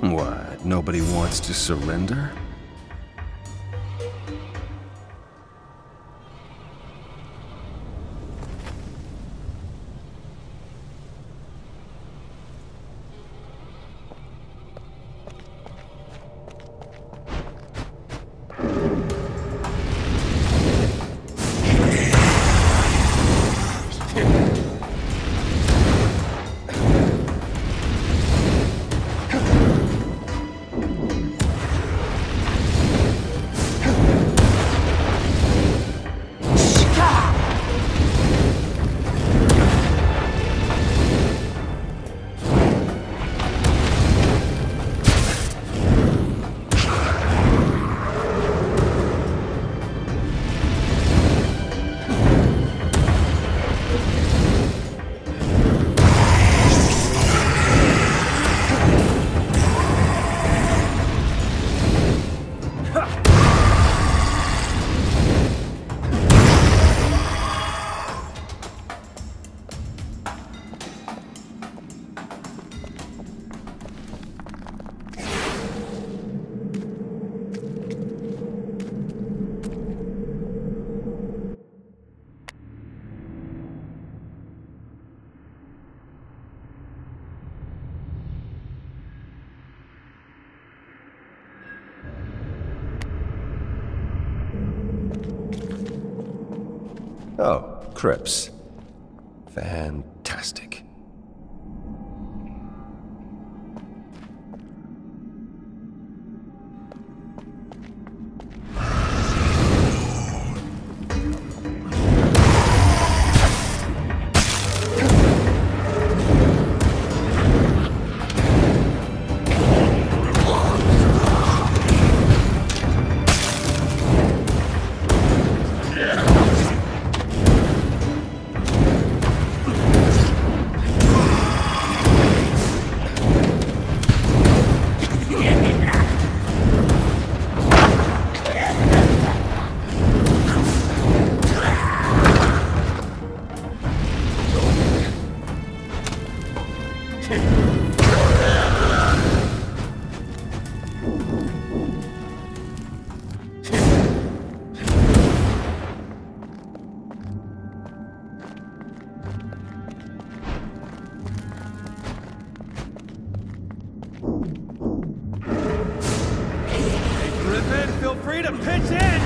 What, nobody wants to surrender? Oh, crypts. Fantastic. Free to pitch in!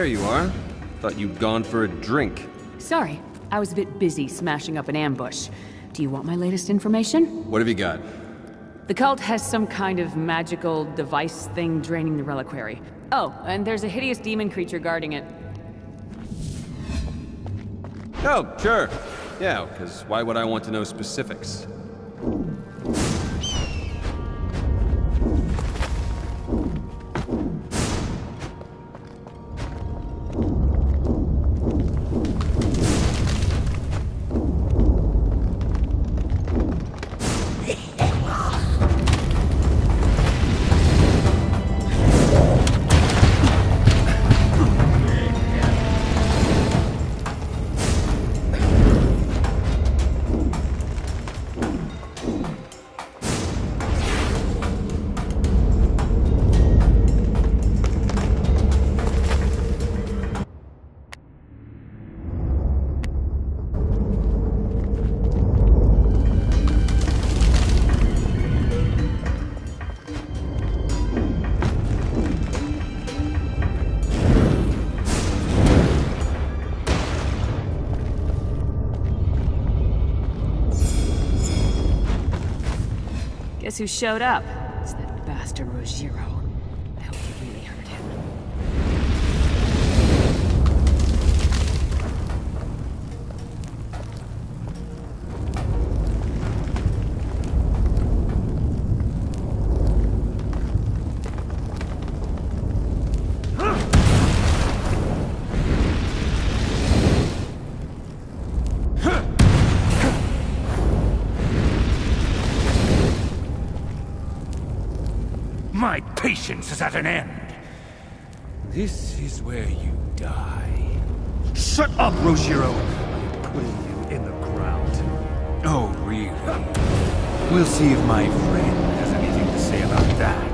There you are. Thought you'd gone for a drink. Sorry, I was a bit busy smashing up an ambush. Do you want my latest information? What have you got? The cult has some kind of magical device thing draining the reliquary. Oh, and there's a hideous demon creature guarding it. Oh, sure. Yeah, because why would I want to know specifics? Who showed up? It's that bastard Rogiro. I hope you really hurt him. My patience is at an end. This is where you die. Shut up, Roshiro! I'm putting you in the ground. Oh, really? We'll see if my friend has anything to say about that.